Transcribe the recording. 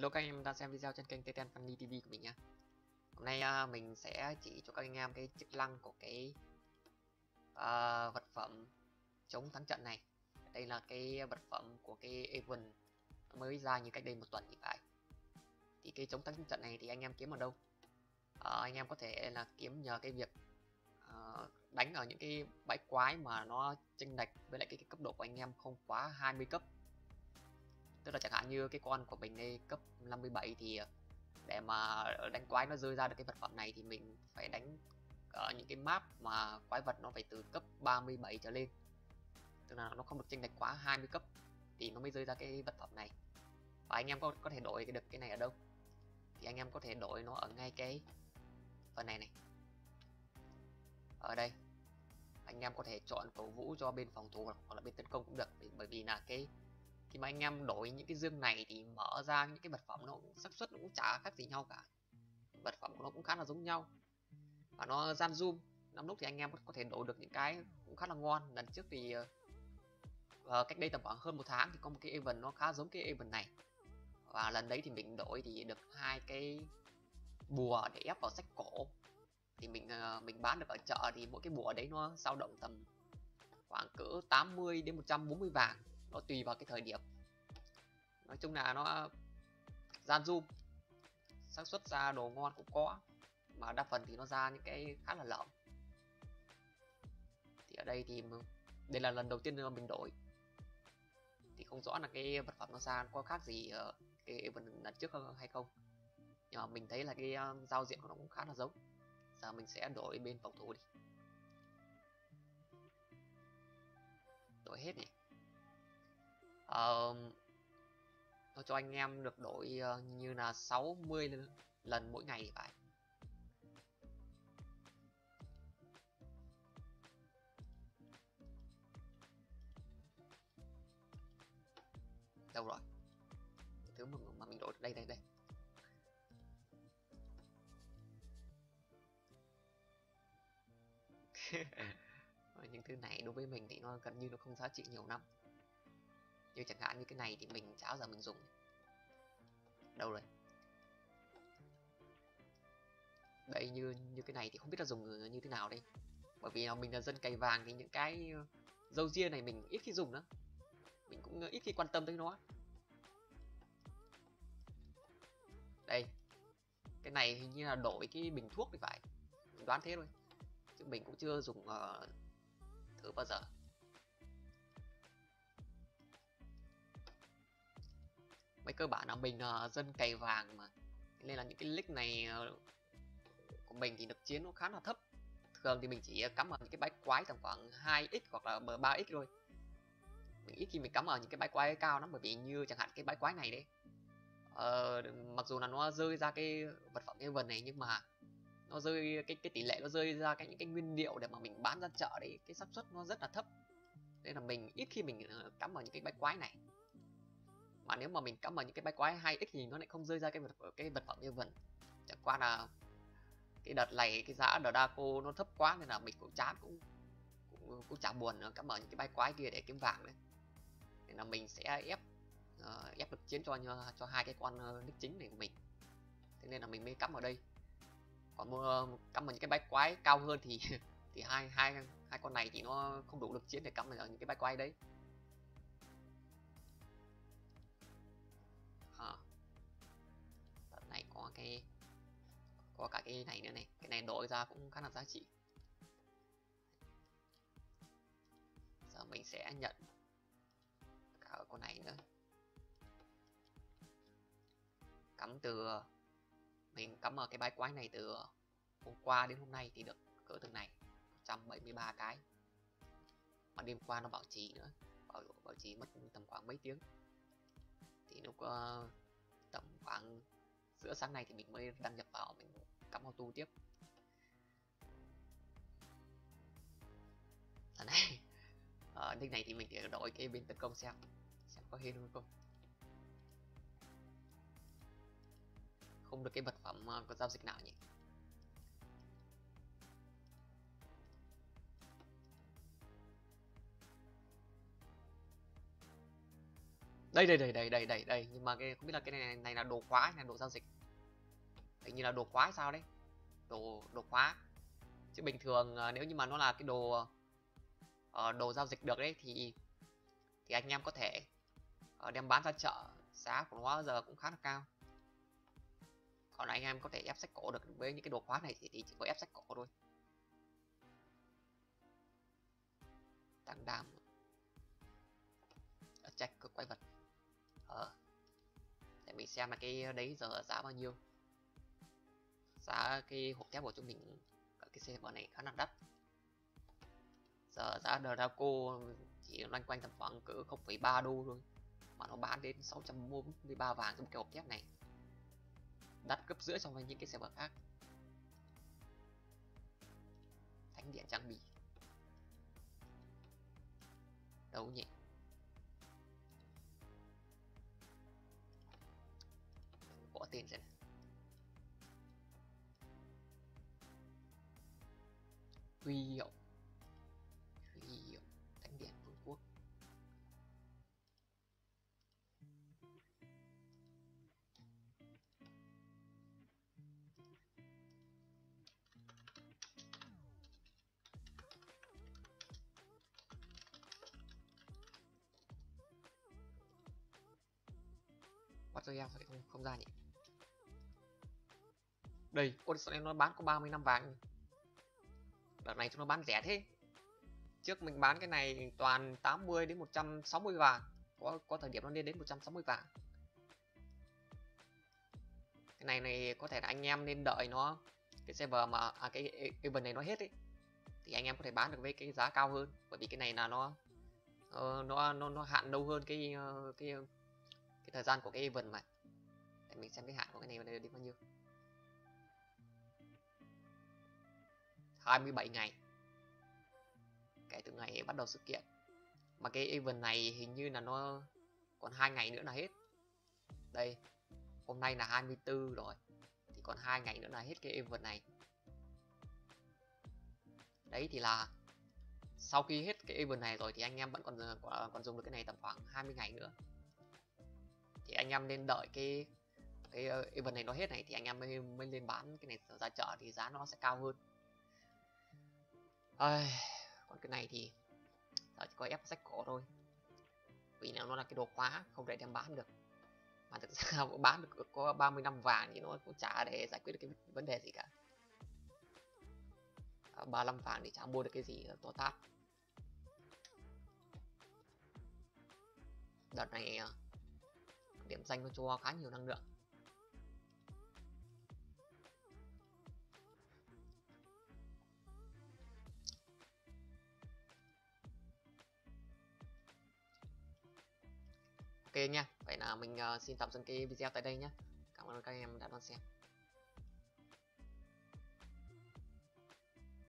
Hello các anh em đang xem video trên kênh TTN Funny TV của mình nha Hôm nay uh, mình sẽ chỉ cho các anh em cái chức năng của cái uh, vật phẩm chống thắng trận này. Đây là cái vật phẩm của cái event mới ra như cách đây một tuần thì phải. Thì cái chống thắng trận này thì anh em kiếm ở đâu? Uh, anh em có thể là kiếm nhờ cái việc uh, đánh ở những cái bãi quái mà nó chênh lệch với lại cái, cái cấp độ của anh em không quá 20 cấp tức là chẳng hạn như cái con của mình đây cấp 57 thì ờ, để mà đánh quái nó rơi ra được cái vật phẩm này thì mình phải đánh ở những cái map mà quái vật nó phải từ cấp 37 trở lên. Tức là nó không được chênh lệch quá 20 cấp thì nó mới rơi ra cái vật phẩm này. Và anh em có có thể đổi được cái này ở đâu? Thì anh em có thể đổi nó ở ngay cái phần này này. Ở đây, anh em có thể chọn cầu vũ cho bên phòng thủ hoặc là bên tấn công cũng được bởi vì là cái khi mà anh em đổi những cái dương này thì mở ra những cái vật phẩm nó cũng xác suất nó cũng chả khác gì nhau cả. Vật phẩm của nó cũng khá là giống nhau. Và nó gian zoom năm lúc thì anh em có thể đổi được những cái cũng khá là ngon. Lần trước thì uh, cách đây tầm khoảng hơn một tháng thì có một cái event nó khá giống cái event này. Và lần đấy thì mình đổi thì được hai cái bùa để ép vào sách cổ. Thì mình uh, mình bán được ở chợ thì mỗi cái bùa đấy nó dao động tầm khoảng cỡ 80 đến 140 vàng nó tùy vào cái thời điểm. Nói chung là nó gian zoom xác suất ra đồ ngon cũng có, mà đa phần thì nó ra những cái khá là lợm. Thì ở đây thì đây là lần đầu tiên mình đổi. Thì không rõ là cái vật phẩm nó ra có khác gì ở cái phần lần trước hay không. Nhưng mà mình thấy là cái ờ, giao diện của nó cũng khá là giống. Giờ mình sẽ đổi bên phòng thủ đi. Đổi hết này uh, cho anh em được đổi uh, như là 60 lần mỗi ngày phải. Đâu rồi? Thứ mà, mà mình đổi đây đây đây. Những thứ này đối với mình thì nó gần như nó không giá trị nhiều năm như chẳng hạn như cái này thì mình cháo giờ mình dùng. Đâu rồi? Đây như như cái này thì không biết là dùng như thế nào đây. Bởi vì mình là dân cày vàng thì những cái ờ, dâu ria này mình ít khi dùng nữa mình cũng ít khi quan tâm tới nó. Đây. Cái này hình như là đổi cái bình thuốc thì phải. Mình đoán thế thôi. Chứ mình cũng chưa dùng uh, thử bao giờ. Mấy cơ bản là mình là dân cày vàng mà. Nên là những cái lick này ờ, của mình thì được chiến nó khá là thấp. Thường thì mình chỉ cắm ở những cái bãi quái tầm khoảng 2x hoặc là 3x thôi. Mình ít khi mình cắm ở những cái bãi quái cao lắm bởi vì như chẳng hạn cái bãi quái này đấy ờ, mặc dù là nó rơi ra cái vật phẩm event này nhưng mà nó rơi cái cái tỷ lệ nó rơi ra cái những cái nguyên liệu để mà mình bán ra chợ đấy cái xác suất nó rất là thấp. Nên là mình ít khi mình ờ, cắm vào những cái bãi quái này mà nếu mà mình cắm vào những cái bay quái hay ít thì nó lại không rơi ra cái vật cái vật phẩm như vần chẳng qua là cái đợt này cái giá đờ đa cô nó thấp quá nên là mình cũng chán cũng cũng, cũng chả buồn nữa cắm vào những cái bay quái kia để kiếm vàng đấy. Nên là mình sẽ ép uh, ép lực chiến cho cho hai cái con ờ, uh, nick chính này của mình. Thế nên là mình mới cắm vào đây. Còn mua cắm vào những cái bay quái cao hơn thì thì hai hai hai con này thì nó không đủ lực chiến để cắm vào những cái bay quái đấy. Cái có cả cái này nữa này cái này đổi ra cũng khá là giá trị. Giờ mình sẽ nhận cả con này nữa. Cắm từ mình cắm ở cái bãi quái này từ hôm qua đến hôm nay thì được cỡ từng này 173 cái. Mà đêm qua nó bảo trì nữa bảo, bảo trì mất tầm khoảng mấy tiếng. Thì lúc uh, tầm khoảng giữa sáng nay thì mình mới đăng nhập vào, mình cắm auto tiếp. Ở này. Ở nick này thì mình sẽ đổi cái bên tấn công xem xem có hên không. Không được cái vật phẩm ờ, có giao dịch nào nhỉ? Đây đây đây đây đây đây đây. Nhưng mà cái không biết là cái này này là đồ khóa hay là đồ giao dịch? Hình như là đồ khóa hay sao đấy? Đồ đồ khóa. Chứ bình thường ờ, nếu như mà nó là cái đồ uh, đồ giao dịch được đấy thì thì anh em có thể uh, đem bán ra chợ. Giá của nó giờ cũng khá là cao. Còn anh em có thể ép sách cổ được. Với những cái đồ khóa này thì, thì chỉ có ép sách cổ thôi. Tăng đam. Check cực quái vật ờ để mình xem là cái đấy giờ giá bao nhiêu. Giá cái hộp thép của chúng mình ở cái server này khá là đắt. Giờ giá Draco chỉ loanh quanh tầm khoảng cỡ 0,3 đô thôi mà nó bán đến 643 vàng trong cái hộp thép này. Đắt gấp rưỡi so với những cái server khác. Thánh điện trang bị. Đâu nhỉ? Tin xem huy hiệu. Huy hiệu, đánh điện vương quốc. Bắt rồi em không không ra nhỉ? Đây ôi sao em nó bán có 30 năm vàng. Đợt này chúng nó bán rẻ thế. Trước mình bán cái này toàn 80 đến 160 vàng. Có có thời điểm nó lên đến 160 vàng. Cái này này có thể là anh em nên đợi nó. Cái server mà à, cái event này nó hết ấy thì anh em có thể bán được với cái giá cao hơn. Bởi vì cái này là nó uh, nó nó nó hạn lâu hơn cái uh, cái ờ, cái thời gian của cái event mà. Để mình xem cái hạn của cái này đi bao nhiêu. 27 ngày kể từ ngày bắt đầu sự kiện. Mà cái event này hình như là nó còn hai ngày nữa là hết. Đây, hôm nay là 24 rồi, thì còn hai ngày nữa là hết cái event này. Đấy thì là sau khi hết cái event này rồi thì anh em vẫn còn còn dùng được cái này tầm khoảng 20 ngày nữa. Thì anh em nên đợi cái cái ờ, event này nó hết này thì anh em mới mới lên bán cái này ra chợ thì giá nó sẽ cao hơn ai còn cái này thì giờ chỉ có ép sách cổ thôi. Vì nó là cái đồ khóa không thể đem bán được. Mà thực ra bán được có 30 năm vàng thì nó cũng chả để giải quyết được cái vấn đề gì cả. Ờ, à, 35 vàng thì chả mua được cái gì to tát. Đợt này ờ, điểm danh nó cho khá nhiều năng lượng. Nha. Vậy là mình uh, xin tạm dừng cái video tại đây nhé cảm ơn các em đã đón xem.